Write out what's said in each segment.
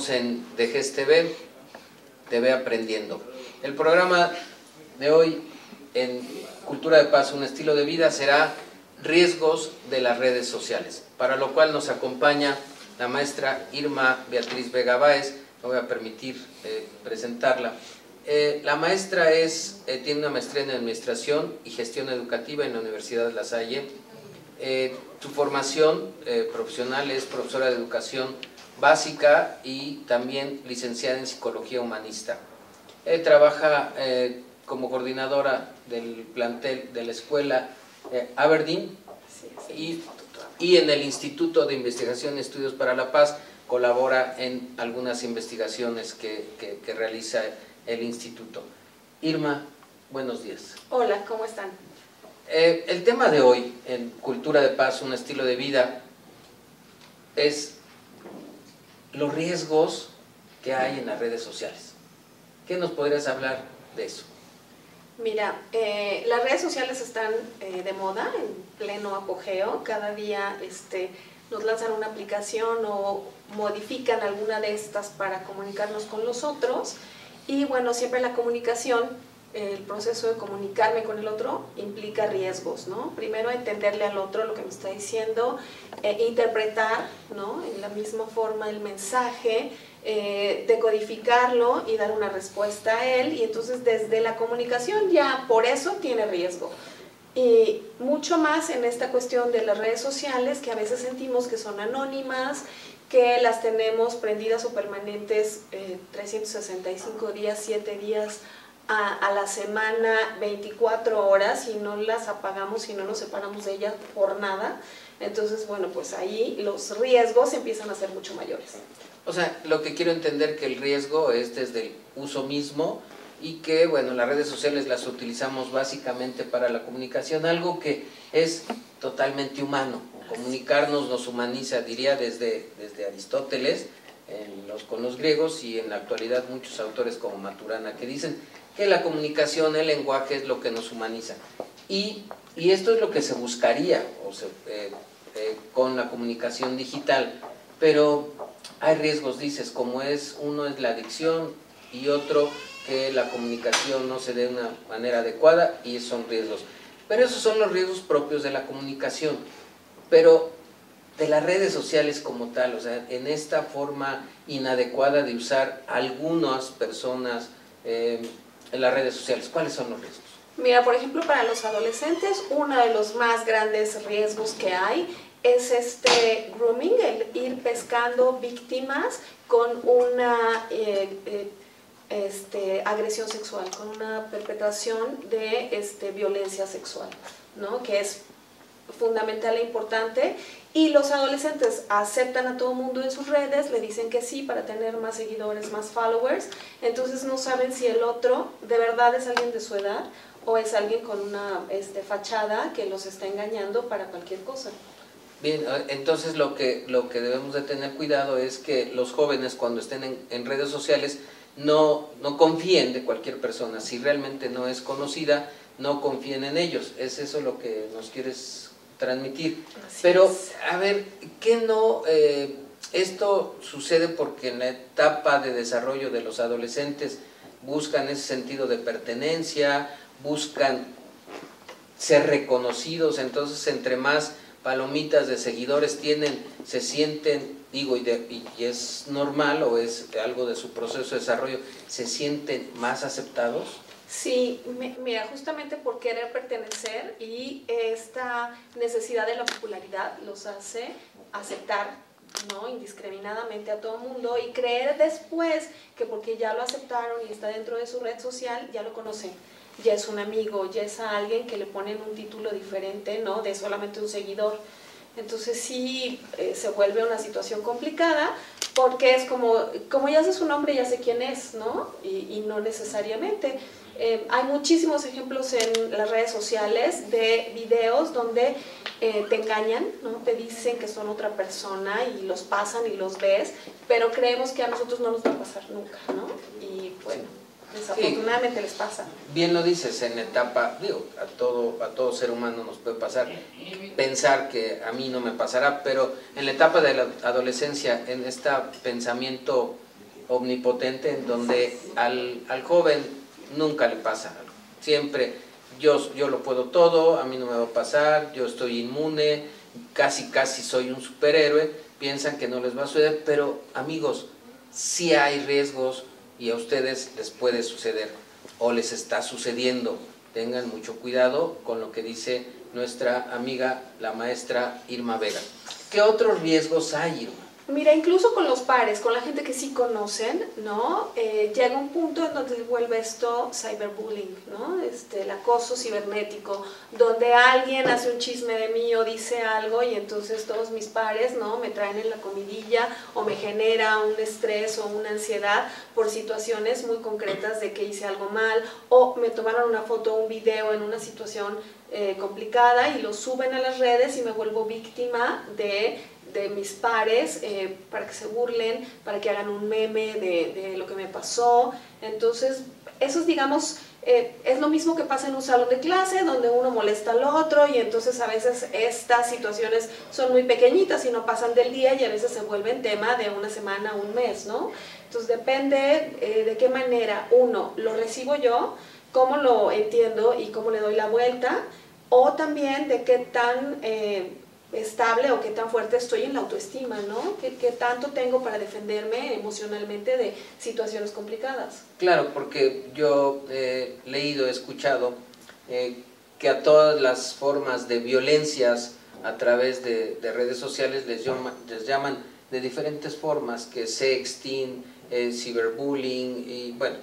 Estamos en DGS TV, TV Aprendiendo. El programa de hoy en Cultura de Paz, un estilo de vida, será riesgos de las redes sociales, para lo cual nos acompaña la maestra Irma Beatriz Vega Báez, me voy a permitir eh, presentarla. Eh, la maestra es, eh, tiene una maestría en Administración y Gestión Educativa en la Universidad de La Salle. su formación profesional es profesora de Educación Básica y también licenciada en Psicología Humanista. trabaja como coordinadora del plantel de la escuela Aberdeen y, y en el Instituto de Investigación y Estudios para la Paz colabora en algunas investigaciones que, que, realiza el instituto. Irma, buenos días. Hola, ¿cómo están? Eh, el tema de hoy en Cultura de Paz, un estilo de vida, es los riesgos que hay en las redes sociales. ¿Qué nos podrías hablar de eso? Mira, eh, las redes sociales están eh, de moda, en pleno apogeo. Cada día este, nos lanzan una aplicación o modifican alguna de estas para comunicarnos con los otros. Y bueno, siempre la comunicación, el proceso de comunicarme con el otro implica riesgos, ¿no? Primero entenderle al otro lo que me está diciendo, eh, interpretar, ¿no? En la misma forma el mensaje, eh, decodificarlo y dar una respuesta a él. Y entonces desde la comunicación ya por eso tiene riesgo. Y mucho más en esta cuestión de las redes sociales que a veces sentimos que son anónimas, que las tenemos prendidas o permanentes 365 eh, días, 7 días a, a, la semana, 24 horas y no las apagamos y no nos separamos de ellas por nada. Entonces, bueno, pues ahí los riesgos empiezan a ser mucho mayores. O sea, lo que quiero entender que el riesgo es desde el uso mismo y que, bueno, las redes sociales las utilizamos básicamente para la comunicación, algo que es totalmente humano. Comunicarnos nos humaniza, diría desde, desde Aristóteles, en los, con los griegos y en la actualidad muchos autores como Maturana que dicen que la comunicación, el lenguaje es lo que nos humaniza. Y, y esto es lo que se buscaría eh, eh, con la comunicación digital, pero hay riesgos, dices, como es, uno es la adicción y otro que la comunicación no se dé de una manera adecuada y son riesgos. Pero esos son los riesgos propios de la comunicación. Pero de las redes sociales como tal, o sea, en esta forma inadecuada de usar algunas personas eh, en las redes sociales, ¿cuáles son los riesgos? Mira, por ejemplo, para los adolescentes, uno de los más grandes riesgos que hay es este grooming, el ir pescando víctimas con una eh, eh, este, agresión sexual, con una perpetración de este, violencia sexual, ¿no? que es fundamental e importante. Y los adolescentes aceptan a todo mundo en sus redes, le dicen que sí para tener más seguidores, más followers, entonces no saben si el otro de verdad es alguien de su edad o es alguien con una este, fachada que los está engañando para cualquier cosa. Bien, entonces lo que, lo que debemos de tener cuidado es que los jóvenes cuando estén en, redes sociales no, no confíen de cualquier persona. Si realmente no es conocida, no confíen en ellos. Es eso lo que nos quieres transmitir. Pero, a ver, ¿qué no? Eh, esto sucede porque en la etapa de desarrollo de los adolescentes buscan ese sentido de pertenencia, buscan ser reconocidos, entonces entre más palomitas de seguidores tienen, se sienten digo, y, es normal o es algo de su proceso de desarrollo, se sienten más aceptados? Sí, mira, justamente por querer pertenecer y esta necesidad de la popularidad los hace aceptar ¿no? indiscriminadamente a todo el mundo y creer después que porque ya lo aceptaron y está dentro de su red social, ya lo conocen, ya es un amigo, ya es alguien que le ponen un título diferente, ¿no? De solamente un seguidor. Entonces sí eh, se vuelve una situación complicada porque es como, como ya sé su nombre, ya sé quién es, ¿no? Y, no necesariamente. Eh, hay muchísimos ejemplos en las redes sociales de videos donde eh, te engañan, ¿no? Te dicen que son otra persona y los pasan y los ves, pero creemos que a nosotros no nos va a pasar nunca, ¿no? Y bueno, Desafortunadamente les pasa. Bien lo dices, en etapa, digo, a todo, a todo ser humano nos puede pasar pensar que a mí no me pasará, pero en la etapa de la adolescencia, en este pensamiento omnipotente en donde al, al joven nunca le pasa algo. Siempre yo, yo lo puedo todo, a mí no me va a pasar, yo estoy inmune, casi casi soy un superhéroe, piensan que no les va a suceder, pero amigos, sí hay riesgos y a ustedes les puede suceder o les está sucediendo. Tengan mucho cuidado con lo que dice nuestra amiga la maestra Irma Vega. ¿Qué otros riesgos hay? Mira, incluso con los pares, con la gente que sí conocen, ¿no? Eh, llega un punto en donde vuelve esto cyberbullying, ¿no? Este, el acoso cibernético, donde alguien hace un chisme de mí o dice algo y entonces todos mis pares, ¿no? Me traen en la comidilla o me genera un estrés o una ansiedad por situaciones muy concretas de que hice algo mal o me tomaron una foto o un video en una situación eh, complicada y lo suben a las redes y me vuelvo víctima de de mis pares eh, para que se burlen, para que hagan un meme de, lo que me pasó. Entonces, eso es, digamos, eh, es lo mismo que pasa en un salón de clase, donde uno molesta al otro y entonces a veces estas situaciones son muy pequeñitas y no pasan del día y a veces se vuelven tema de una semana, un mes, ¿no? Entonces, depende eh, de qué manera, uno, lo recibo yo, cómo lo entiendo y cómo le doy la vuelta, o también de qué tan estable o qué tan fuerte estoy en la autoestima, ¿no? ¿Qué, tanto tengo para defenderme emocionalmente de situaciones complicadas? Claro, porque yo he leído, he escuchado eh, que a todas las formas de violencias a través de, redes sociales les, les, llaman de diferentes formas, que sexting, eh, cyberbullying y bueno,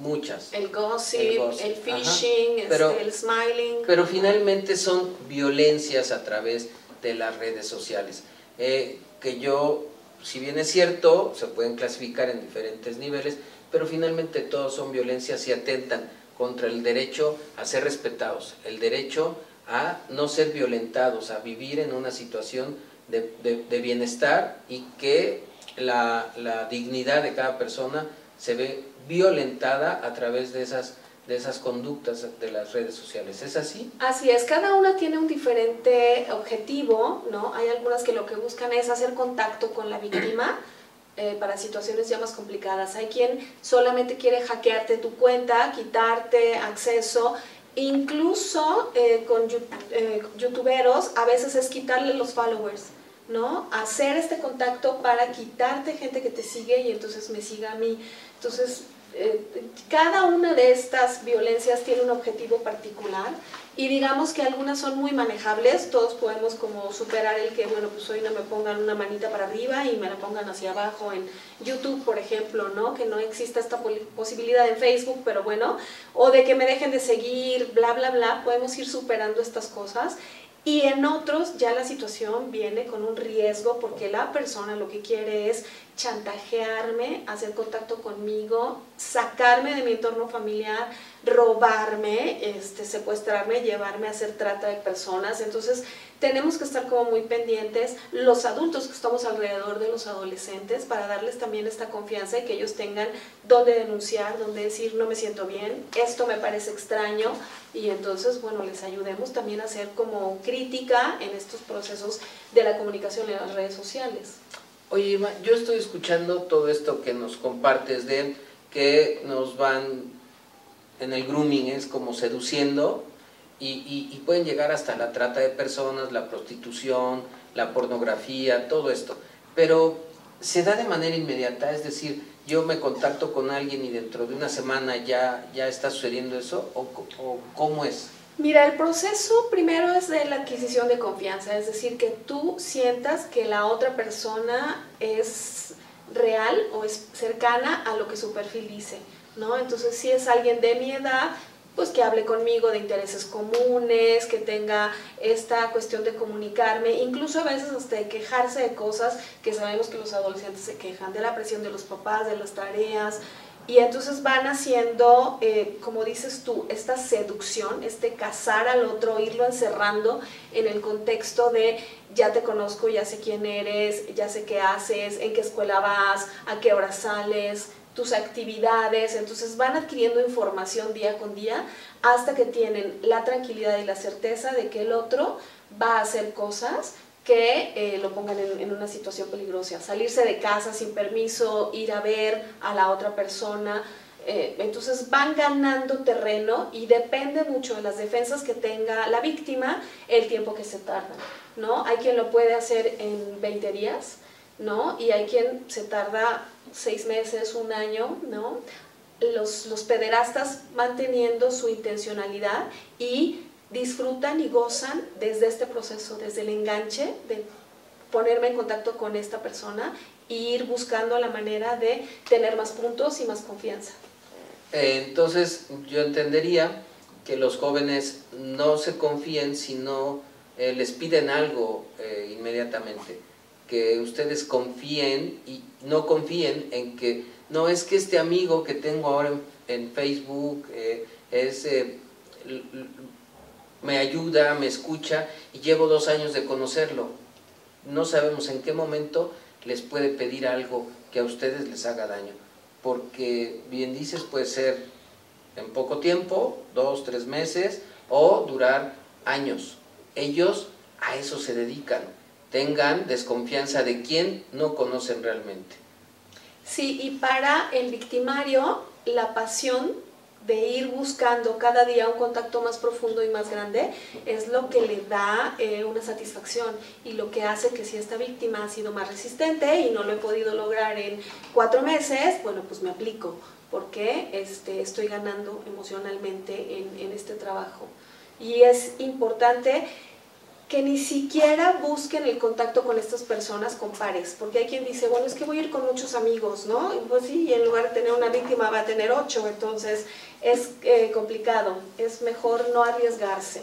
muchas. El gossip, el, phishing, este, el smiling. Pero finalmente son violencias a través de las redes sociales. Eh, que yo, si bien es cierto, se pueden clasificar en diferentes niveles, pero finalmente todos son violencias y atentan contra el derecho a ser respetados, el derecho a no ser violentados, a vivir en una situación de, bienestar y que la, la dignidad de cada persona se ve violentada a través de esas de esas conductas de las redes sociales. ¿Es así? Así es, cada una tiene un diferente objetivo, ¿no? Hay algunas que lo que buscan es hacer contacto con la víctima eh, para situaciones ya más complicadas. Hay quien solamente quiere hackearte tu cuenta, quitarte acceso, incluso eh, con eh, youtuberos a veces es quitarle los followers. ¿no? Hacer este contacto para quitarte gente que te sigue y entonces me siga a mí. Entonces, eh, cada una de estas violencias tiene un objetivo particular y digamos que algunas son muy manejables, todos podemos como superar el que, bueno, pues hoy no me pongan una manita para arriba y me la pongan hacia abajo en YouTube, por ejemplo, ¿no? Que no exista esta posibilidad en Facebook, pero bueno, o de que me dejen de seguir, bla, bla, bla, podemos ir superando estas cosas y en otros ya la situación viene con un riesgo porque la persona lo que quiere es chantajearme, hacer contacto conmigo, sacarme de mi entorno familiar, robarme, este, secuestrarme, llevarme a hacer trata de personas. Entonces tenemos que estar como muy pendientes los adultos que estamos alrededor de los adolescentes para darles también esta confianza y que ellos tengan dónde denunciar, dónde decir no me siento bien, esto me parece extraño y entonces bueno les ayudemos también a hacer como crítica en estos procesos de la comunicación en las redes sociales. Oye, Irma, yo estoy escuchando todo esto que nos compartes de que nos van en el grooming, es como seduciendo y, pueden llegar hasta la trata de personas, la prostitución, la pornografía, todo esto. Pero se da de manera inmediata, es decir, yo me contacto con alguien y dentro de una semana ya, ya está sucediendo eso, o cómo es? Mira, el proceso primero es de la adquisición de confianza, es decir, que tú sientas que la otra persona es real o es cercana a lo que su perfil dice, ¿no? Entonces, si es alguien de mi edad, pues que hable conmigo de intereses comunes, que tenga esta cuestión de comunicarme, incluso a veces hasta de quejarse de cosas que sabemos que los adolescentes se quejan, de la presión de los papás, de las tareas, y entonces van haciendo, eh, como dices tú, esta seducción, este cazar al otro, irlo encerrando en el contexto de ya te conozco, ya sé quién eres, ya sé qué haces, en qué escuela vas, a qué hora sales, tus actividades, entonces van adquiriendo información día con día hasta que tienen la tranquilidad y la certeza de que el otro va a hacer cosas que eh, lo pongan en, una situación peligrosa, salirse de casa sin permiso, ir a ver a la otra persona, eh, entonces van ganando terreno y depende mucho de las defensas que tenga la víctima el tiempo que se tarda, ¿no? Hay quien lo puede hacer en 20 días, ¿no? Y hay quien se tarda seis meses, un año, ¿no? Los, los pederastas manteniendo su intencionalidad y disfrutan y gozan desde este proceso, desde el enganche de ponerme en contacto con esta persona e ir buscando la manera de tener más puntos y más confianza. Eh, entonces yo entendería que los jóvenes no se confíen si no eh, les piden algo eh, inmediatamente, que ustedes confíen y no confíen en que no es que este amigo que tengo ahora en, en Facebook es me ayuda, me escucha y llevo dos años de conocerlo. No sabemos en qué momento les puede pedir algo que a ustedes les haga daño. Porque, bien dices, puede ser en poco tiempo, dos, tres meses, o durar años. Ellos a eso se dedican. Tengan desconfianza de quien no conocen realmente. Sí, y para el victimario, la pasión de ir buscando cada día un contacto más profundo y más grande es lo que le da eh, una satisfacción y lo que hace que si esta víctima ha sido más resistente y no lo he podido lograr en cuatro meses, bueno, pues me aplico porque este, estoy ganando emocionalmente en, en este trabajo. Y es importante que ni siquiera busquen el contacto con estas personas con pares, porque hay quien dice, bueno, es que voy a ir con muchos amigos, ¿no? Y pues sí, y en lugar de tener una víctima va a tener ocho, entonces es eh, complicado, es mejor no arriesgarse.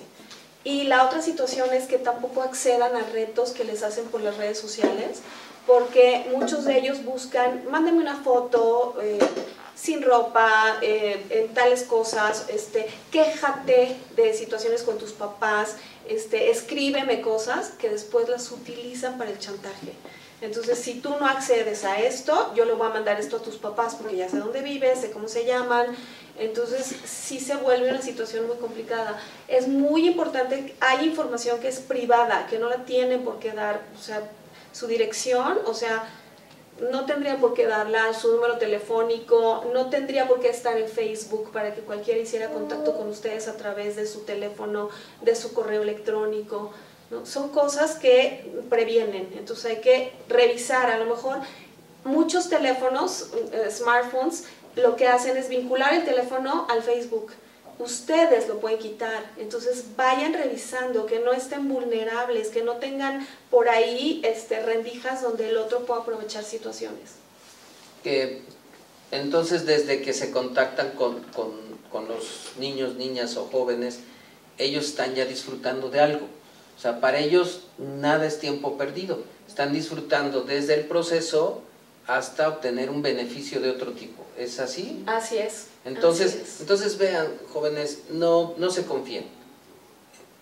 Y la otra situación es que tampoco accedan a retos que les hacen por las redes sociales, porque muchos de ellos buscan, mándame una foto eh, sin ropa, eh, en tales cosas, este, quéjate de situaciones con tus papás, este, escríbeme cosas que después las utilizan para el chantaje. Entonces, si tú no accedes a esto, yo le voy a mandar esto a tus papás porque ya sé dónde vives, sé cómo se llaman. Entonces, sí se vuelve una situación muy complicada. Es muy importante, hay información que es privada, que no la tienen por qué dar, o sea, su dirección, o sea, no tendría por qué darla, su número telefónico, no tendría por qué estar en Facebook para que cualquiera hiciera contacto con ustedes a través de su teléfono, de su correo electrónico. Son cosas que previenen, entonces hay que revisar. A lo mejor muchos teléfonos, eh, smartphones, lo que hacen es vincular el teléfono al Facebook ustedes lo pueden quitar. Entonces vayan revisando que no estén vulnerables, que no tengan por ahí este, rendijas donde el otro pueda aprovechar situaciones. Que entonces desde que se contactan con, con los niños, niñas o jóvenes, ellos están ya disfrutando de algo. O sea, para ellos nada es tiempo perdido. Están disfrutando desde el proceso hasta obtener un beneficio de otro tipo. ¿Es así? Así es. Entonces, entonces vean, jóvenes, no, no se confíen.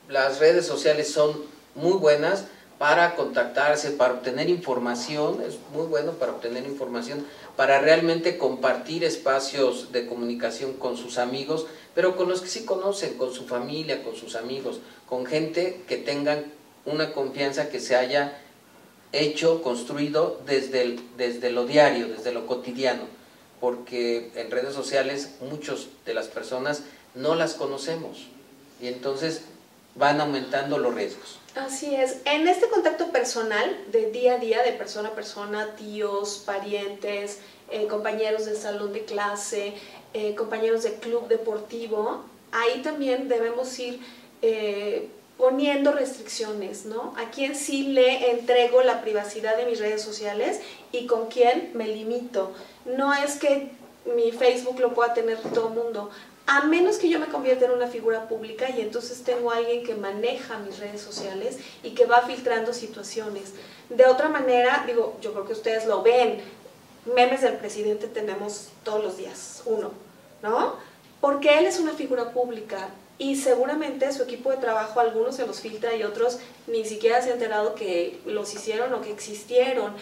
Las redes sociales son muy buenas para contactarse, para obtener información, es muy bueno para obtener información, para realmente compartir espacios de comunicación con sus amigos, pero con los que sí conocen, con su familia, con sus amigos, con gente que tengan una confianza que se haya hecho, construido desde, desde lo diario, desde lo cotidiano, porque en redes sociales muchas de las personas no las conocemos y entonces van aumentando los riesgos. Así es. En este contacto personal, de día a día, de persona a persona, tíos, parientes, eh, compañeros del salón de clase, eh, compañeros de club deportivo, ahí también debemos ir eh, poniendo restricciones, ¿no? A quién sí le entrego la privacidad de mis redes sociales y con quién me limito. No es que mi Facebook lo pueda tener todo el mundo, a menos que yo me convierta en una figura pública y entonces tengo a alguien que maneja mis redes sociales y que va filtrando situaciones. De otra manera, digo, yo creo que ustedes lo ven, memes del presidente tenemos todos los días, uno, ¿no? Porque él es una figura pública y seguramente su equipo de trabajo, algunos se los filtra y otros ni siquiera se han enterado que los hicieron o que existieron.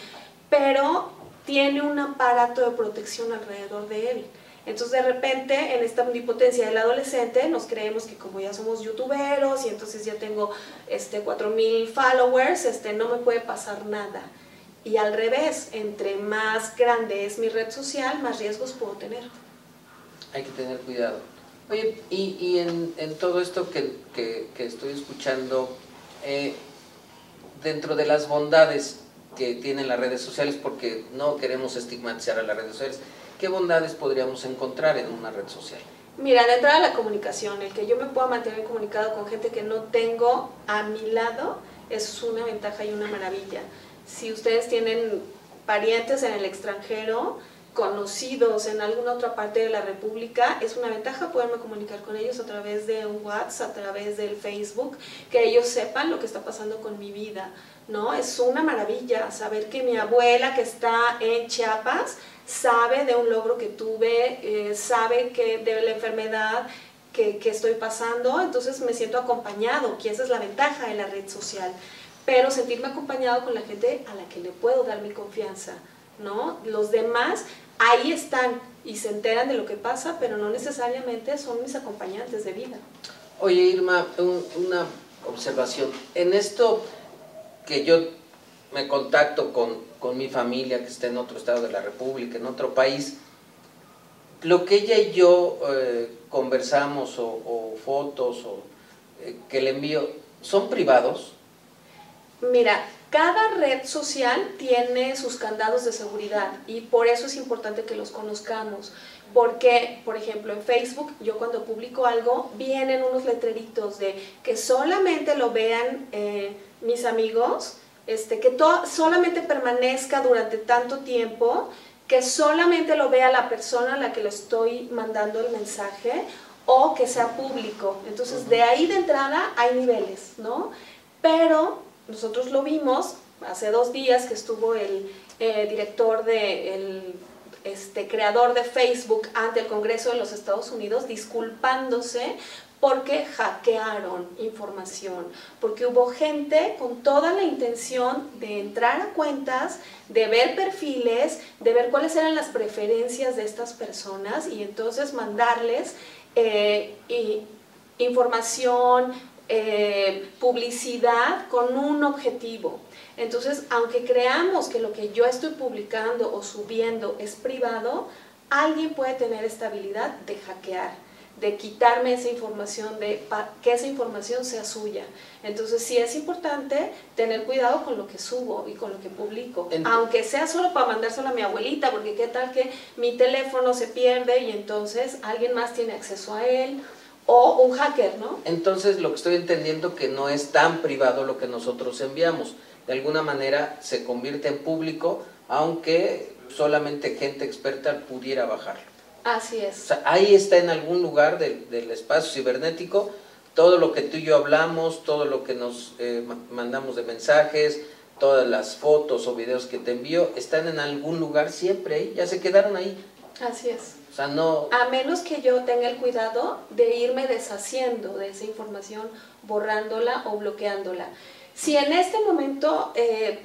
Pero tiene un aparato de protección alrededor de él. Entonces de repente en esta omnipotencia del adolescente nos creemos que como ya somos youtuberos y entonces ya tengo este 4000 followers, este no me puede pasar nada. Y al revés, entre más grande es mi red social, más riesgos puedo tener. Hay que tener cuidado. Oye, y, en, todo esto que, estoy escuchando, eh, dentro de las bondades que tienen las redes sociales, porque no queremos estigmatizar a las redes sociales, ¿qué bondades podríamos encontrar en una red social? Mira, de entrada la comunicación, el que yo me pueda mantener comunicado con gente que no tengo a mi lado, es una ventaja y una maravilla. Si ustedes tienen parientes en el extranjero, conocidos en alguna otra parte de la República, es una ventaja poderme comunicar con ellos a través de un WhatsApp, a través del Facebook, que ellos sepan lo que está pasando con mi vida, ¿no? Es una maravilla saber que mi abuela que está en Chiapas sabe de un logro que tuve, eh, sabe que de la enfermedad que, que estoy pasando, entonces me siento acompañado, que esa es la ventaja de la red social, pero sentirme acompañado con la gente a la que le puedo dar mi confianza, ¿no? Los demás ahí están y se enteran de lo que pasa, pero no necesariamente son mis acompañantes de vida. Oye, Irma, una observación. En esto que yo me contacto con, mi familia que está en otro estado de la República, en otro país, lo que ella y yo eh, conversamos o, fotos o, eh, que le envío, ¿son privados? Mira, cada red social tiene sus candados de seguridad y por eso es importante que los conozcamos. Porque, por ejemplo, en Facebook, yo cuando publico algo, vienen unos letreritos de que solamente lo vean eh, mis amigos, este, que solamente permanezca durante tanto tiempo, que solamente lo vea la persona a la que le estoy mandando el mensaje o que sea público. Entonces, de ahí de entrada hay niveles, ¿no? Pero nosotros lo vimos hace dos días que estuvo el eh, director de el, este, creador de Facebook ante el Congreso de los Estados Unidos disculpándose porque hackearon información, porque hubo gente con toda la intención de entrar a cuentas, de ver perfiles, de ver cuáles eran las preferencias de estas personas y entonces mandarles eh, información, eh, publicidad con un objetivo. Entonces, aunque creamos que lo que yo estoy publicando o subiendo es privado, alguien puede tener esta habilidad de hackear, de quitarme esa información, de que esa información sea suya. Entonces, sí es importante tener cuidado con lo que subo y con lo que publico, aunque sea solo para mandárselo a mi abuelita, porque qué tal que mi teléfono se pierde y entonces alguien más tiene acceso a él o un hacker, ¿no? Entonces lo que estoy entendiendo que no es tan privado lo que nosotros enviamos. De alguna manera se convierte en público, aunque solamente gente experta pudiera bajarlo. Así es. O sea, ahí está en algún lugar del, espacio cibernético todo lo que tú y yo hablamos, todo lo que nos eh, mandamos de mensajes, todas las fotos o videos que te envío, están en algún lugar siempre ahí, ya se quedaron ahí. Así es. A menos que yo tenga el cuidado de irme deshaciendo de esa información, borrándola o bloqueándola. Si en este momento eh,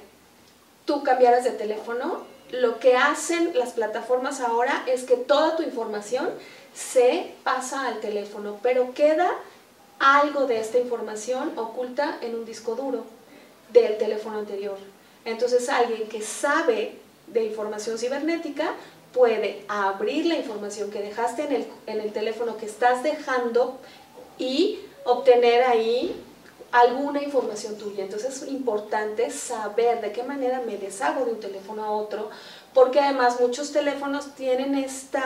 tú cambiaras de teléfono, lo que hacen las plataformas ahora es que toda tu información se pasa al teléfono, pero queda algo de esta información oculta en un disco duro del teléfono anterior. Entonces alguien que sabe de información cibernética puede abrir la información que dejaste en el, en el teléfono que estás dejando y obtener ahí alguna información tuya. Entonces es importante saber de qué manera me deshago de un teléfono a otro, porque además muchos teléfonos tienen este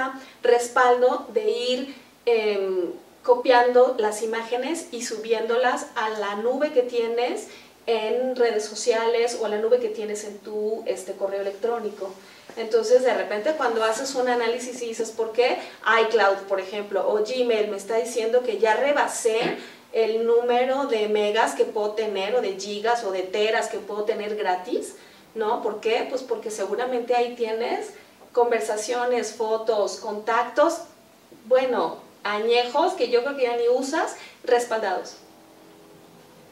respaldo de ir em, copiando las imágenes y subiéndolas a la nube que tienes en redes sociales o a la nube que tienes en tu este, correo electrónico. Entonces, de repente, cuando haces un análisis y dices, ¿por qué iCloud, por ejemplo, o Gmail me está diciendo que ya rebasé el número de megas que puedo tener, o de gigas, o de teras que puedo tener gratis? ¿No? ¿Por qué? Pues porque seguramente ahí tienes conversaciones, fotos, contactos, bueno, añejos que yo creo que ya ni usas, respaldados.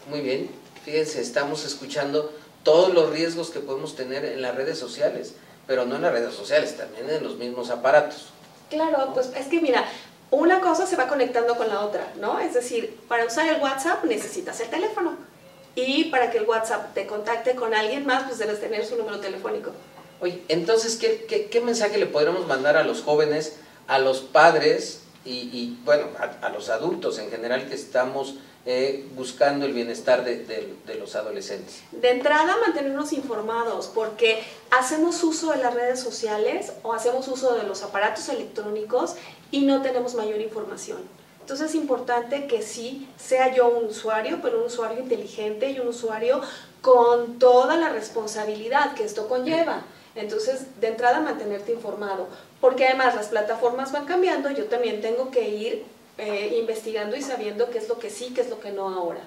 Muy bien, fíjense, estamos escuchando todos los riesgos que podemos tener en las redes sociales pero no en las redes sociales, también en los mismos aparatos. Claro, pues es que mira, una cosa se va conectando con la otra, ¿no? Es decir, para usar el WhatsApp necesitas el teléfono. Y para que el WhatsApp te contacte con alguien más, pues debes tener su número telefónico. Oye, entonces, ¿qué, qué, mensaje le podríamos mandar a los jóvenes, a los padres y, bueno, a, los adultos en general que estamos eh, buscando el bienestar de, de, los adolescentes? De entrada, mantenernos informados, porque hacemos uso de las redes sociales o hacemos uso de los aparatos electrónicos y no tenemos mayor información. Entonces es importante que sí sea yo un usuario, pero un usuario inteligente y un usuario con toda la responsabilidad que esto conlleva. Entonces, de entrada, mantenerte informado, porque además las plataformas van cambiando, yo también tengo que ir eh, investigando y sabiendo qué es lo que sí, qué es lo que no ahora.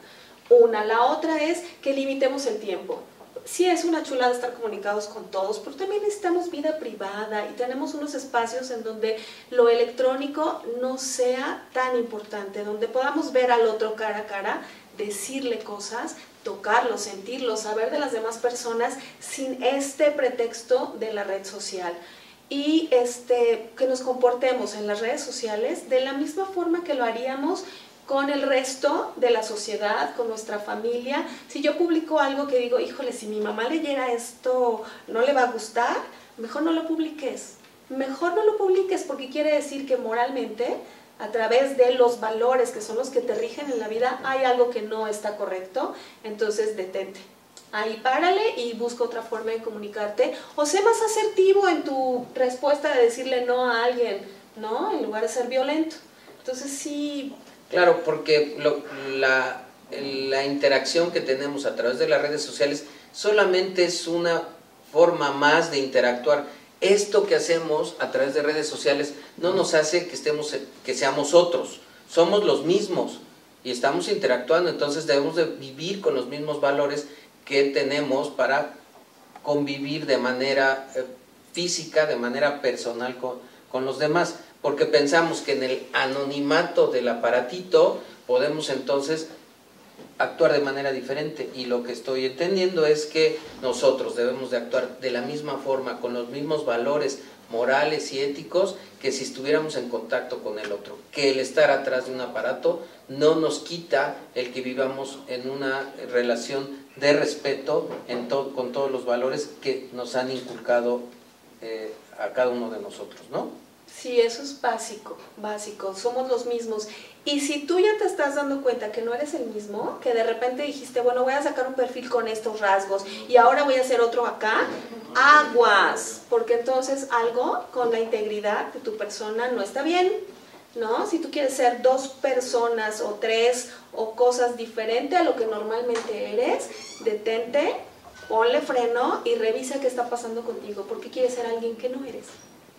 Una, la otra es que limitemos el tiempo. Sí es una chulada estar comunicados con todos, pero también necesitamos vida privada y tenemos unos espacios en donde lo electrónico no sea tan importante, donde podamos ver al otro cara a cara, decirle cosas, tocarlo, sentirlo, saber de las demás personas sin este pretexto de la red social. Y este, que nos comportemos en las redes sociales de la misma forma que lo haríamos con el resto de la sociedad, con nuestra familia. Si yo publico algo que digo, híjole, si mi mamá leyera esto, no le va a gustar, mejor no lo publiques. Mejor no lo publiques porque quiere decir que moralmente a través de los valores que son los que te rigen en la vida, hay algo que no está correcto, entonces detente. Ahí párale y busca otra forma de comunicarte o sé más asertivo en tu respuesta de decirle no a alguien, ¿no? En lugar de ser violento. Entonces sí... Claro, porque la, la interacción que tenemos a través de las redes sociales solamente es una forma más de interactuar esto que hacemos a través de redes sociales no nos hace que, estemos, que seamos otros, somos los mismos y estamos interactuando, entonces debemos de vivir con los mismos valores que tenemos para convivir de manera eh, física, de manera personal con, con los demás, porque pensamos que en el anonimato del aparatito podemos entonces actuar de manera diferente y lo que estoy entendiendo es que nosotros debemos de actuar de la misma forma, con los mismos valores morales y éticos que si estuviéramos en contacto con el otro. Que el estar atrás de un aparato no nos quita el que vivamos en una relación de respeto en con todos los valores que nos han inculcado eh, a cada uno de nosotros, ¿no? Sí, eso es básico, básico, somos los mismos. Y si tú ya te estás dando cuenta que no eres el mismo, que de repente dijiste, bueno, voy a sacar un perfil con estos rasgos y ahora voy a hacer otro acá, aguas, porque entonces algo con la integridad de tu persona no está bien, ¿no? Si tú quieres ser dos personas o tres o cosas diferentes a lo que normalmente eres, detente, ponle freno y revisa qué está pasando contigo, porque quieres ser alguien que no eres.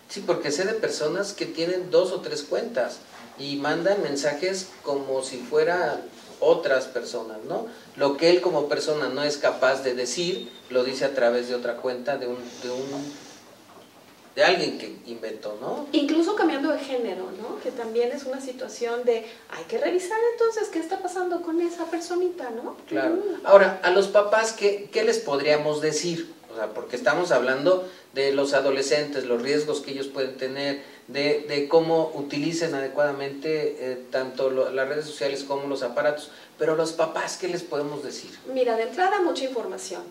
Sí, porque sé de personas que tienen dos o tres cuentas y mandan mensajes como si fueran otras personas, ¿no? Lo que él como persona no es capaz de decir, lo dice a través de otra cuenta de un, de un de alguien que inventó, ¿no? Incluso cambiando de género, ¿no? Que también es una situación de, hay que revisar entonces qué está pasando con esa personita, ¿no? Claro. Mm. Ahora, a los papás, ¿qué, qué les podríamos decir? O sea, porque estamos hablando de los adolescentes, los riesgos que ellos pueden tener, de, de cómo utilicen adecuadamente eh, tanto las redes sociales como los aparatos. Pero los papás, ¿qué les podemos decir? Mira, de entrada mucha información,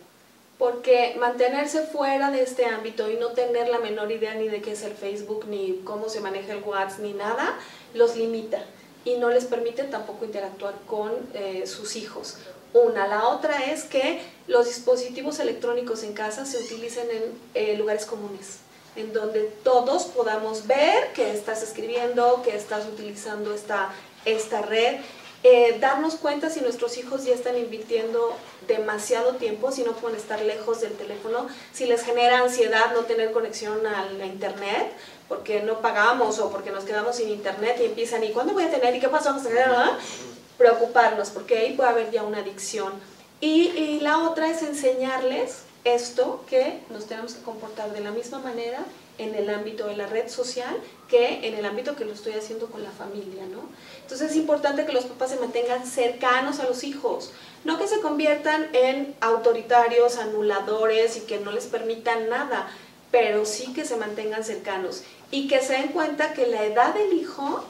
porque mantenerse fuera de este ámbito y no tener la menor idea ni de qué es el Facebook, ni cómo se maneja el WhatsApp, ni nada, los limita y no les permite tampoco interactuar con eh, sus hijos. Una, la otra es que los dispositivos electrónicos en casa se utilicen en eh, lugares comunes, en donde todos podamos ver que estás escribiendo, que estás utilizando esta, esta red, eh, darnos cuenta si nuestros hijos ya están invirtiendo demasiado tiempo, si no pueden estar lejos del teléfono, si les genera ansiedad no tener conexión a la internet, porque no pagamos o porque nos quedamos sin internet y empiezan, ¿y cuándo voy a tener? ¿Y qué pasó? preocuparnos, porque ahí puede haber ya una adicción. Y, la otra es enseñarles esto, que nos tenemos que comportar de la misma manera en el ámbito de la red social que en el ámbito que lo estoy haciendo con la familia, ¿no? Entonces es importante que los papás se mantengan cercanos a los hijos, no que se conviertan en autoritarios, anuladores y que no les permitan nada. pero sí que se mantengan cercanos y que se den cuenta que la edad del hijo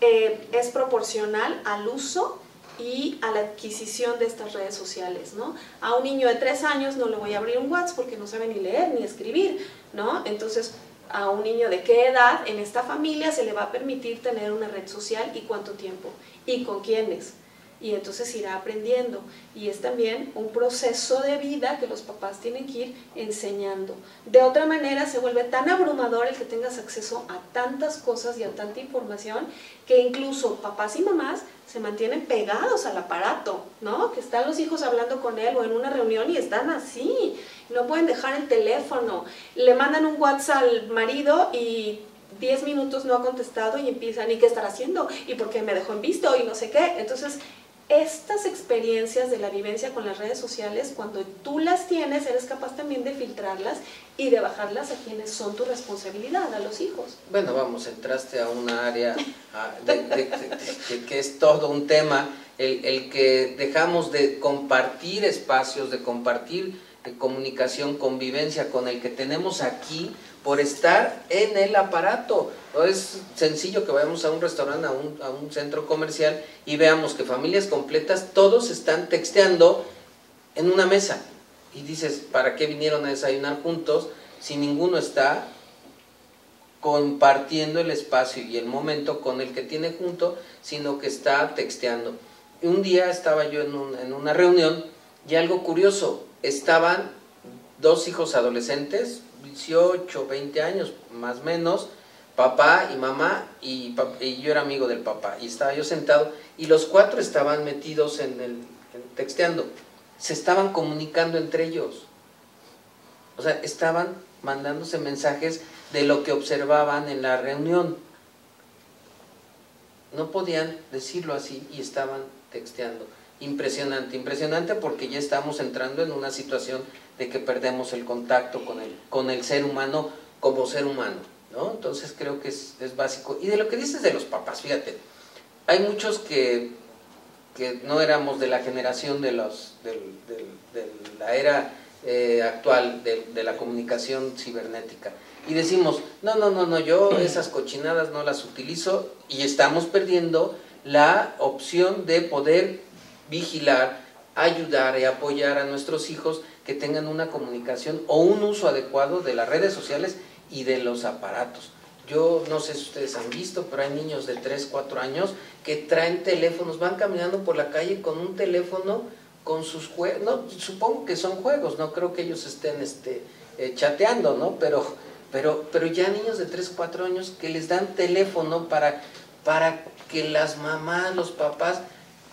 eh, es proporcional al uso y a la adquisición de estas redes sociales, ¿no? A un niño de tres años no le voy a abrir un WhatsApp porque no sabe ni leer ni escribir, ¿no? Entonces, a un niño de qué edad en esta familia se le va a permitir tener una red social y cuánto tiempo y con quiénes y entonces irá aprendiendo. Y es también un proceso de vida que los papás tienen que ir enseñando. De otra manera se vuelve tan abrumador el que tengas acceso a tantas cosas y a tanta información que incluso papás y mamás se mantienen pegados al aparato, ¿no? Que están los hijos hablando con él o en una reunión y están así, no pueden dejar el teléfono, le mandan un WhatsApp al marido y 10 minutos no ha contestado y empiezan, ¿y qué estar haciendo? ¿Y por qué me dejó en visto? Y no sé qué. Entonces, estas experiencias de la vivencia con las redes sociales, cuando tú las tienes, eres capaz también de filtrarlas y de bajarlas a quienes son tu responsabilidad, a los hijos. Bueno, vamos, entraste a un área que es todo un tema, el, el, que dejamos de compartir espacios, de compartir comunicación, convivencia con el que tenemos aquí por estar en el aparato. No es sencillo que vayamos a un restaurante, a un, a un centro comercial y veamos que familias completas, todos están texteando en una mesa. Y dices, ¿para qué vinieron a desayunar juntos si ninguno está compartiendo el espacio y el momento con el que tiene junto, sino que está texteando? Un día estaba yo en, un, en una reunión y algo curioso, estaban dos hijos adolescentes, 18, 20 años más o menos, papá y mamá, y, yo era amigo del papá, y estaba yo sentado, y los cuatro estaban metidos en el, texteando, se estaban comunicando entre ellos, o sea, estaban mandándose mensajes de lo que observaban en la reunión. No podían decirlo así y estaban texteando. Impresionante, impresionante porque ya estamos entrando en una situación de que perdemos el contacto con el, con el ser humano como ser humano, ¿no? Entonces creo que es, básico. Y de lo que dices de los papás, fíjate, hay muchos que, que no éramos de la generación de, los, de, la era eh, actual de, de, la comunicación cibernética. Y decimos, no, no, no, no, yo esas cochinadas no las utilizo y estamos perdiendo la opción de poder vigilar, ayudar y apoyar a nuestros hijos que tengan una comunicación o un uso adecuado de las redes sociales y de los aparatos. Yo no sé si ustedes han visto, pero hay niños de 3, 4 años que traen teléfonos, van caminando por la calle con un teléfono con sus juegos, no, supongo que son juegos, no creo que ellos estén este, eh, chateando, ¿no? Pero, pero, pero ya niños de 3, 4 años que les dan teléfono para, para que las mamás, los papás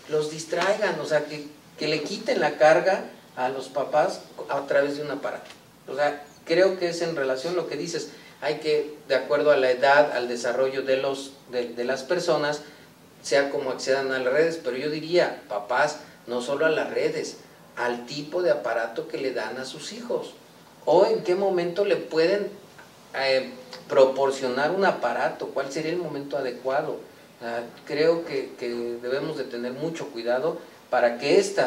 los distraigan, o sea, que, que le quiten la carga a los papás a través de un aparato. O sea, creo que es en relación lo que dices, hay que, de acuerdo a la edad, al desarrollo de, los, de, las personas, sea como accedan a las redes, pero yo diría, papás, no solo a las redes, al tipo de aparato que le dan a sus hijos, o en qué momento le pueden eh, proporcionar un aparato, cuál sería el momento adecuado. creo que, que, debemos de tener mucho cuidado para que este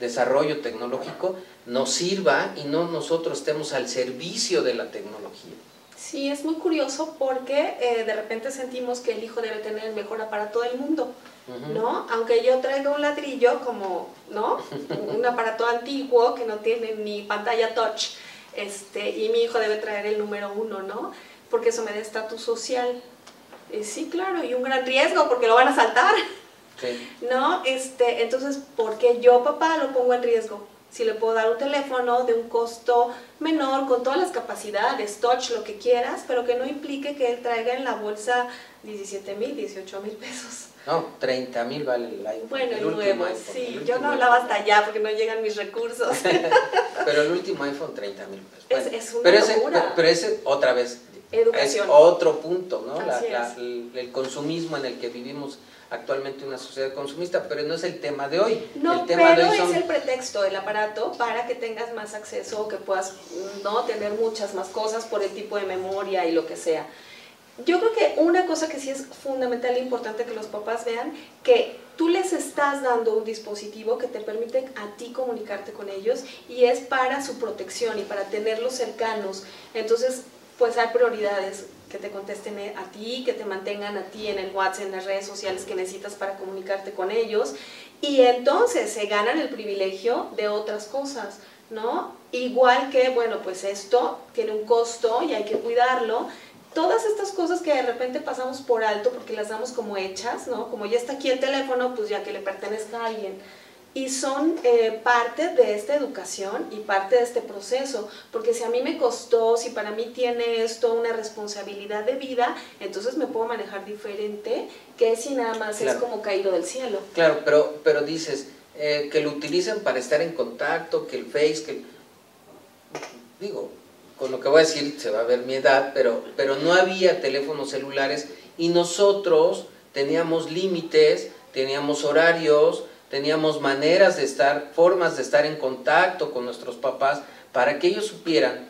desarrollo tecnológico nos sirva y no nosotros estemos al servicio de la tecnología. Sí, es muy curioso porque eh, de repente sentimos que el hijo debe tener el mejor aparato del mundo, ¿no? Aunque yo traiga un ladrillo como, ¿no? un aparato antiguo que no tiene ni pantalla touch, este, y mi hijo debe traer el número uno, ¿no? Porque eso me da estatus social. Eh, sí, claro, y un gran riesgo porque lo van a saltar. ¿No? Este, entonces, ¿por qué yo, papá, lo pongo en riesgo? Si le puedo dar un teléfono de un costo menor, con todas las capacidades, touch, lo que quieras, pero que no implique que él traiga en la bolsa 17 mil, 18 mil pesos. No, 30 mil vale el iPhone. Bueno, el, nuevo, sí. Yo no hablaba hasta allá porque no llegan mis recursos. pero el último iPhone, 30 mil pesos. es, es, una pero locura. Ese, pero ese, otra vez, Educación. es otro punto, ¿no? el consumismo en el que vivimos actualmente una sociedad consumista, pero no es el tema de hoy. No, el tema pero es el pretexto, el aparato, para que tengas más acceso o que puedas no tener muchas más cosas por el tipo de memoria y lo que sea. yo creo que una cosa que sí es fundamental e importante que los papás vean, que tú les estás dando un dispositivo que te permite a ti comunicarte con ellos y es para su protección y para tenerlos cercanos. Entonces, pues hay prioridades que te contesten a ti, que te mantengan a ti en el WhatsApp, en las redes sociales que necesitas para comunicarte con ellos. Y entonces se ganan el privilegio de otras cosas, ¿no? Igual que, bueno, pues esto tiene un costo y hay que cuidarlo, todas estas cosas que de repente pasamos por alto porque las damos como hechas, ¿no? Como ya está aquí el teléfono, pues ya que le pertenezca a alguien. Y son eh, parte de esta educación y parte de este proceso, porque si a mí me costó, si para mí tiene esto una responsabilidad de vida, entonces me puedo manejar diferente que si nada más es como caído del cielo. Claro, pero, pero dices eh, que lo utilicen para estar en contacto, que el Face, que... Digo, con lo que voy a decir se va a ver mi edad, pero, pero no había teléfonos celulares y nosotros teníamos límites, teníamos horarios, teníamos maneras de estar, formas de estar en contacto con nuestros papás para que ellos supieran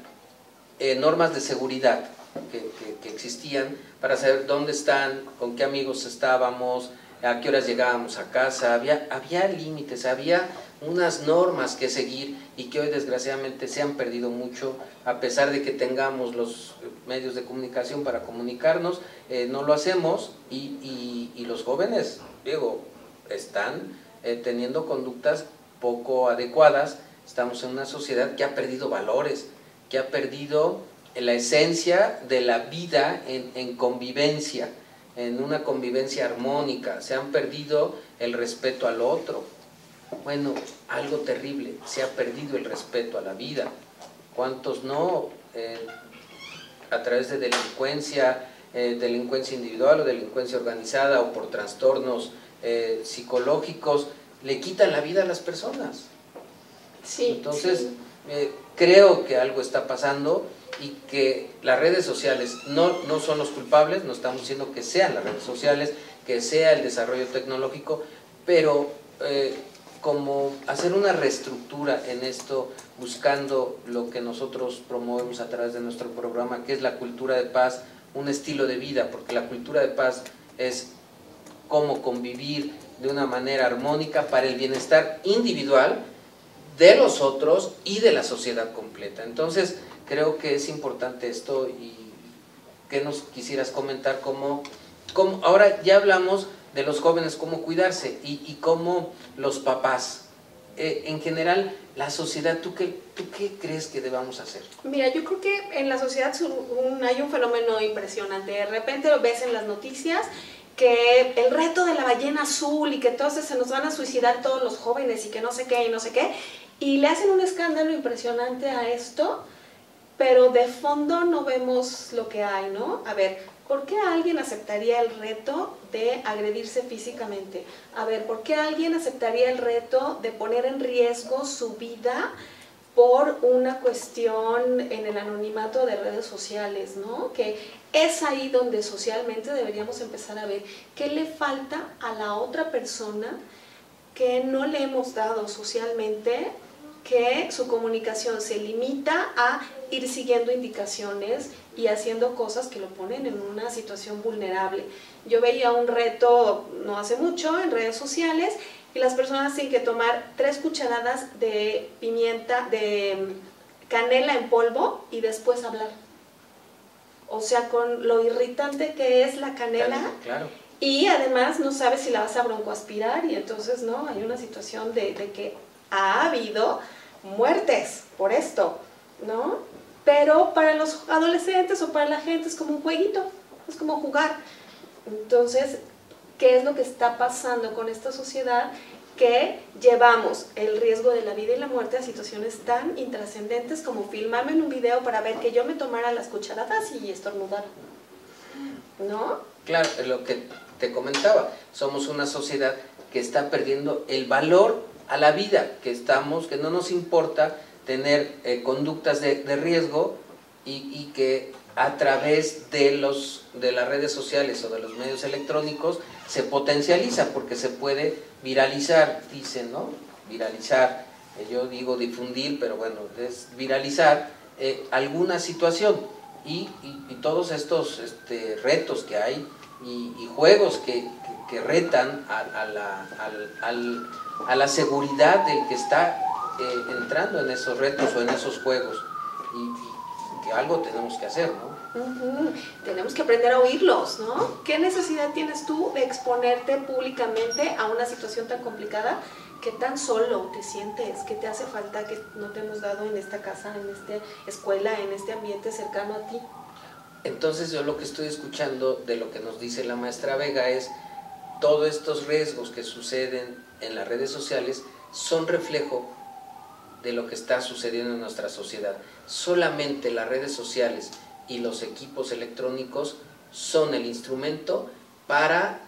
eh, normas de seguridad que, existían para saber dónde están, con qué amigos estábamos, a qué horas llegábamos a casa, había, había límites, había unas normas que seguir y que hoy desgraciadamente se han perdido mucho, a pesar de que tengamos los medios de comunicación para comunicarnos, eh, no lo hacemos y, los jóvenes, digo, están eh, teniendo conductas poco adecuadas, estamos en una sociedad que ha perdido valores, que ha perdido la esencia de la vida en, en convivencia, en una convivencia armónica, se han perdido el respeto al otro, bueno, algo terrible, se ha perdido el respeto a la vida. ¿Cuántos no? Eh, a través de delincuencia, eh, delincuencia individual o delincuencia organizada o por trastornos eh, psicológicos, le quitan la vida a las personas. Sí, Entonces, creo que algo está pasando y que las redes sociales no, no son los culpables, no estamos diciendo que sean las redes sociales, que sea el desarrollo tecnológico, pero como hacer una reestructura en esto, buscando lo que nosotros promovemos a través de nuestro programa, que es la cultura de paz, un estilo de vida, porque la cultura de paz es cómo convivir de una manera armónica para el bienestar individual de los otros y de la sociedad completa. Entonces, creo que es importante esto y que nos quisieras comentar cómo, cómo ahora ya hablamos de los jóvenes, cómo cuidarse y, cómo los papás. Eh, en general, la sociedad, ¿tú qué, ¿tú qué crees que debamos hacer? Mira, yo creo que en la sociedad hay un fenómeno impresionante. De repente lo ves en las noticias que el reto de la ballena azul y que entonces se nos van a suicidar todos los jóvenes y que no sé qué y no sé qué. Y le hacen un escándalo impresionante a esto, pero de fondo no vemos lo que hay, ¿no? A ver, ¿por qué alguien aceptaría el reto de agredirse físicamente? A ver, ¿por qué alguien aceptaría el reto de poner en riesgo su vida por una cuestión en el anonimato de redes sociales, ¿no? Que es ahí donde socialmente deberíamos empezar a ver qué le falta a la otra persona que no le hemos dado socialmente que su comunicación se limita a ir siguiendo indicaciones y haciendo cosas que lo ponen en una situación vulnerable. Yo veía un reto no hace mucho en redes sociales y las personas tienen que tomar tres cucharadas de pimienta, de canela en polvo y después hablar. O sea, con lo irritante que es la canela. Y además no sabes si la vas a broncoaspirar y entonces no, hay una situación de, de que ha habido muertes por esto, ¿no? Pero para los adolescentes o para la gente es como un jueguito, es como jugar. Entonces, ¿qué es lo que está pasando con esta sociedad? Que llevamos el riesgo de la vida y la muerte a situaciones tan intrascendentes como filmarme en un video para ver que yo me tomara las cucharadas y estornudar. ¿No? Claro, lo que te comentaba. Somos una sociedad que está perdiendo el valor a la vida, que estamos, que no nos importa tener eh, conductas de, riesgo y, que a través de, los, de las redes sociales o de los medios electrónicos se potencializa porque se puede viralizar, dicen, ¿no? Viralizar, eh, yo digo difundir, pero bueno, es viralizar eh, alguna situación. y, todos estos este, retos que hay y, juegos que, retan a, la, a, la, seguridad del que está eh, entrando en esos retos o en esos juegos. Que algo tenemos que hacer, ¿no? Tenemos que aprender a oírlos, ¿no? ¿Qué necesidad tienes tú de exponerte públicamente a una situación tan complicada? ¿Qué tan solo te sientes? ¿Qué te hace falta que no te hemos dado en esta casa, en esta escuela, en este ambiente cercano a ti? Entonces yo lo que estoy escuchando de lo que nos dice la maestra Vega es todos estos riesgos que suceden en las redes sociales son reflejo de lo que está sucediendo en nuestra sociedad. Solamente las redes sociales y los equipos electrónicos son el instrumento para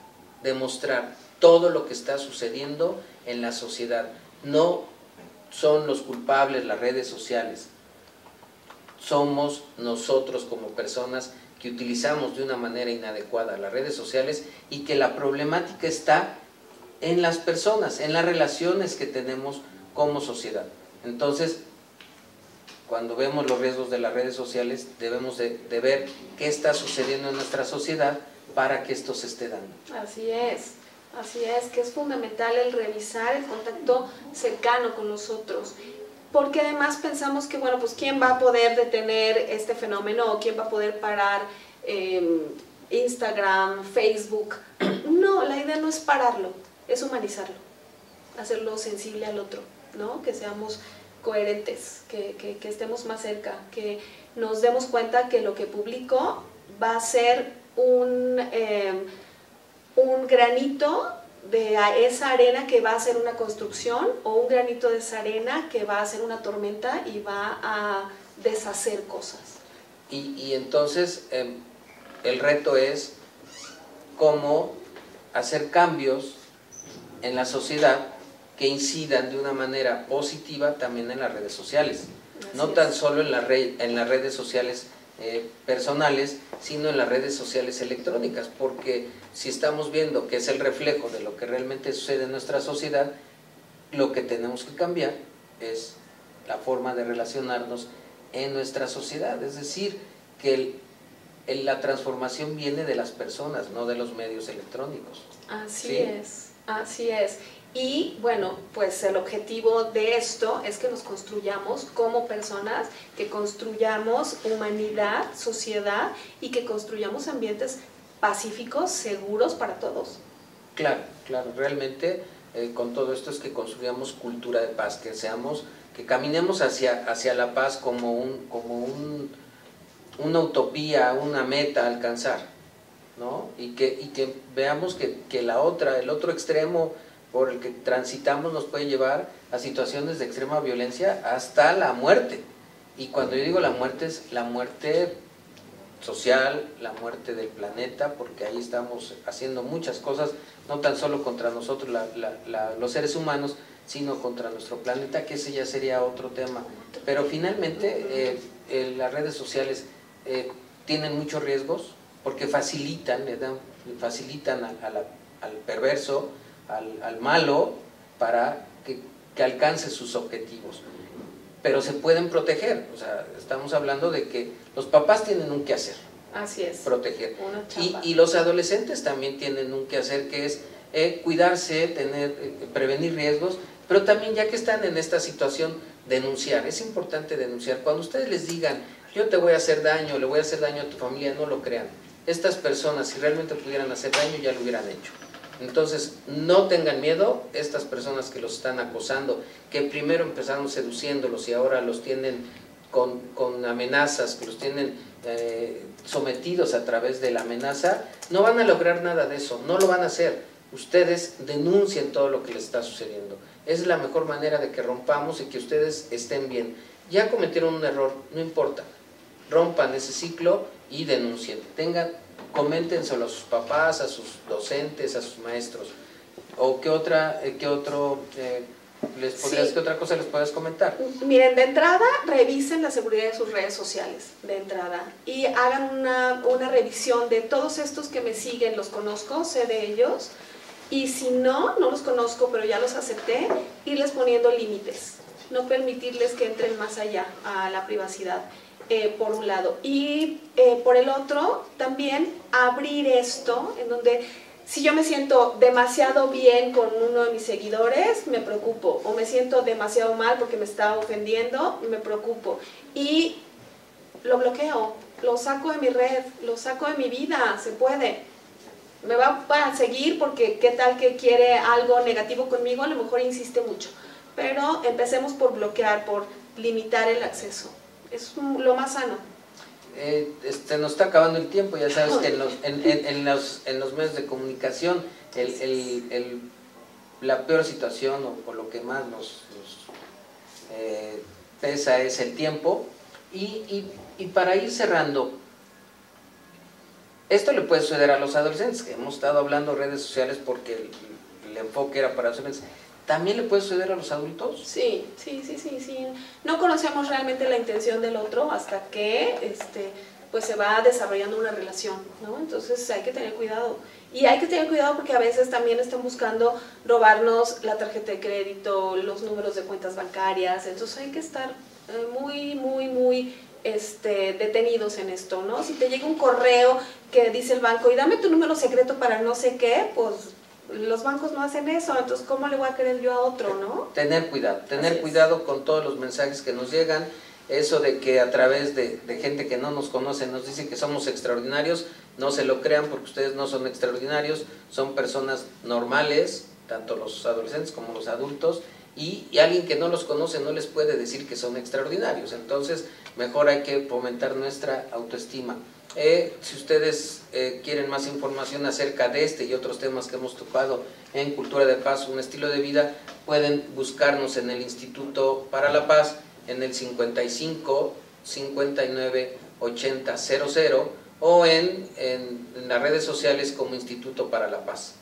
demostrar todo lo que está sucediendo en la sociedad. No son los culpables las redes sociales somos nosotros como personas que utilizamos de una manera inadecuada las redes sociales y que la problemática está en las personas, en las relaciones que tenemos como sociedad. Entonces, cuando vemos los riesgos de las redes sociales, debemos de, ver qué está sucediendo en nuestra sociedad para que esto se esté dando. Así es, así es, que es fundamental el revisar el contacto cercano con nosotros porque además pensamos que, bueno, pues quién va a poder detener este fenómeno o quién va a poder parar em, Instagram, Facebook. No, la idea no es pararlo, es humanizarlo, hacerlo sensible al otro, ¿no? Que seamos coherentes, que, estemos más cerca, que nos demos cuenta que lo que publico va a ser un, em, un granito de esa arena que va a ser una construcción o un granito de esa arena que va a ser una tormenta y va a deshacer cosas. Y, entonces em, el reto es cómo hacer cambios en la sociedad que incidan de una manera positiva también en las redes sociales. no tan solo en, la en las redes sociales eh, personales, sino en las redes sociales electrónicas, porque si estamos viendo que es el reflejo de lo que realmente sucede en nuestra sociedad, lo que tenemos que cambiar es la forma de relacionarnos en nuestra sociedad, es decir, que la transformación viene de las personas, no de los medios electrónicos. Así es, así es. Y bueno, pues el objetivo de esto es que nos construyamos como personas, que construyamos humanidad, sociedad y que construyamos ambientes pacíficos, seguros para todos. Claro, claro, realmente eh, con todo esto es que construyamos cultura de paz, que seamos, que caminemos hacia, hacia la paz como, un, como un, una utopía, una meta a alcanzar, ¿no? Y que, y que veamos que, que la otra, el otro extremo por el que transitamos nos puede llevar a situaciones de extrema violencia hasta la muerte. Y cuando yo digo la muerte es la muerte social, la muerte del planeta, porque ahí estamos haciendo muchas cosas, no tan solo contra nosotros los seres humanos, sino contra nuestro planeta, que ese ya sería otro tema. Pero finalmente eh, las redes sociales eh, tienen muchos riesgos porque facilitan, le dan, facilitan al perverso, al, malo para que, alcance sus objetivos. Pero se pueden proteger, o sea, estamos hablando de que los papás tienen un quehacer. Así es. Proteger. Y, los adolescentes también tienen un quehacer que es eh, cuidarse, tener, eh, prevenir riesgos, pero también ya que están en esta situación, denunciar. Es importante denunciar. Cuando ustedes les digan, yo te voy a hacer daño, le voy a hacer daño a tu familia, no lo crean. Estas personas, si realmente pudieran hacer daño, ya lo hubieran hecho. Entonces, no tengan miedo, estas personas que los están acosando, que primero empezaron seduciéndolos y ahora los tienen con, amenazas, que los tienen eh, sometidos a través de la amenaza, no van a lograr nada de eso, no lo van a hacer. Ustedes denuncien todo lo que les está sucediendo. Es la mejor manera de que rompamos y que ustedes estén bien. Ya cometieron un error, no importa. Rompan ese ciclo y denuncien. Tengan coméntenselo a sus papás, a sus docentes, a sus maestros. ¿O qué otra, eh, qué otro, eh, les podrías, qué otra cosa les puedes comentar? Miren, de entrada, revisen la seguridad de sus redes sociales, de entrada, y hagan una, una revisión de todos estos que me siguen, los conozco, sé de ellos, y si no, no los conozco, pero ya los acepté, irles poniendo límites, no permitirles que entren más allá a la privacidad eh, por un lado. Y eh, por el otro, también abrir esto, en donde si yo me siento demasiado bien con uno de mis seguidores, me preocupo. O me siento demasiado mal porque me está ofendiendo, me preocupo. Y lo bloqueo, lo saco de mi red, lo saco de mi vida, se puede. Me va a seguir porque qué tal que quiere algo negativo conmigo, a lo mejor insiste mucho. Pero empecemos por bloquear, por limitar el acceso. Es lo más sano. Eh, este, nos está acabando el tiempo, ya sabes que en los, en, los, en los medios de comunicación el, la peor situación o, lo que más nos, eh, pesa es el tiempo. Y, y, para ir cerrando, esto le puede suceder a los adolescentes, que hemos estado hablando de redes sociales porque el, el enfoque era para adolescentes ¿También le puede suceder a los adultos? Sí, sí, sí, sí, sí. No conocemos realmente la intención del otro hasta que este, pues se va desarrollando una relación, ¿no? Entonces hay que tener cuidado. Y hay que tener cuidado porque a veces también están buscando robarnos la tarjeta de crédito, los números de cuentas bancarias. Entonces hay que estar eh, muy, muy, muy este, detenidos en esto, ¿no? Si te llega un correo que dice el banco, y dame tu número secreto para no sé qué, pues los bancos no hacen eso, entonces ¿cómo le voy a querer yo a otro, no? Tener cuidado, tener cuidado con todos los mensajes que nos llegan, eso de que a través de, gente que no nos conoce nos dice que somos extraordinarios, no se lo crean porque ustedes no son extraordinarios, son personas normales, tanto los adolescentes como los adultos, y, y, alguien que no los conoce no les puede decir que son extraordinarios, entonces mejor hay que fomentar nuestra autoestima. Eh, si ustedes eh, quieren más información acerca de este y otros temas que hemos tocado en Cultura de Paz, un estilo de vida, pueden buscarnos en el Instituto para la Paz en el 55 59 80 00 o en, en, las redes sociales como Instituto para la Paz.com.mx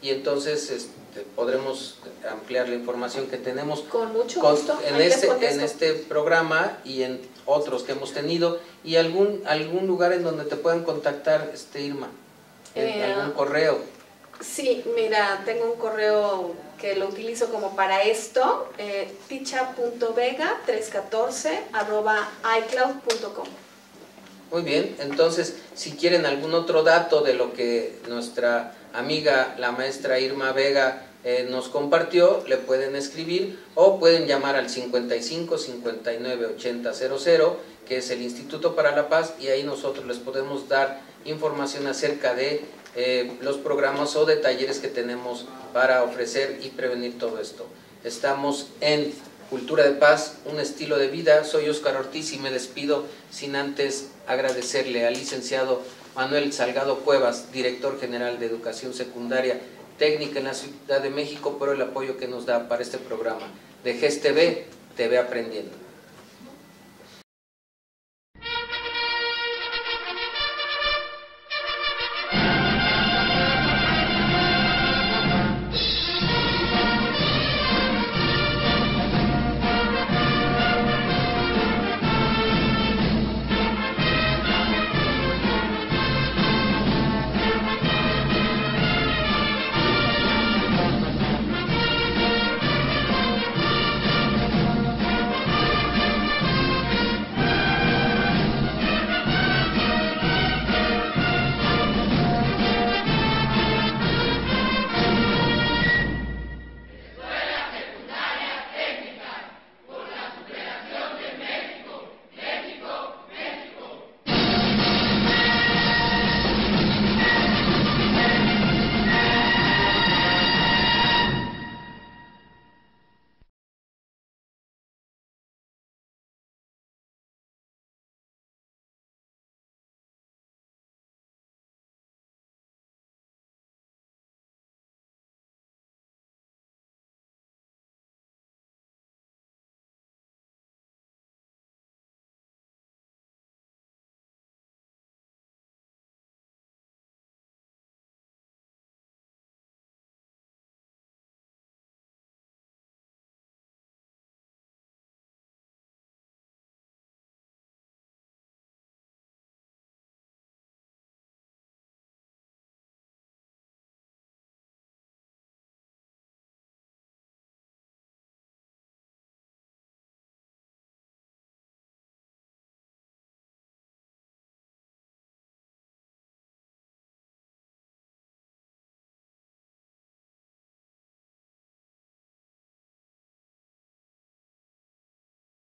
y entonces este, podremos ampliar la información que tenemos con mucho gusto en, este, en este programa y en otros que hemos tenido. Y algún algún lugar en donde te puedan contactar este Irma eh, algún correo sí mira tengo un correo que lo utilizo como para esto eh, ticha.vega 314 arroba icloud.com muy bien entonces si quieren algún otro dato de lo que nuestra amiga la maestra Irma Vega eh, nos compartió, le pueden escribir o pueden llamar al 55 59 80 00, que es el Instituto para la Paz, y ahí nosotros les podemos dar información acerca de eh, los programas o de talleres que tenemos para ofrecer y prevenir todo esto. Estamos en Cultura de Paz, un estilo de vida. Soy Oscar Ortiz y me despido sin antes agradecerle al licenciado Manuel Salgado Cuevas, director general de Educación Secundaria Técnica en la Ciudad de México, por el apoyo que nos da para este programa de GESTV, TV Aprendiendo.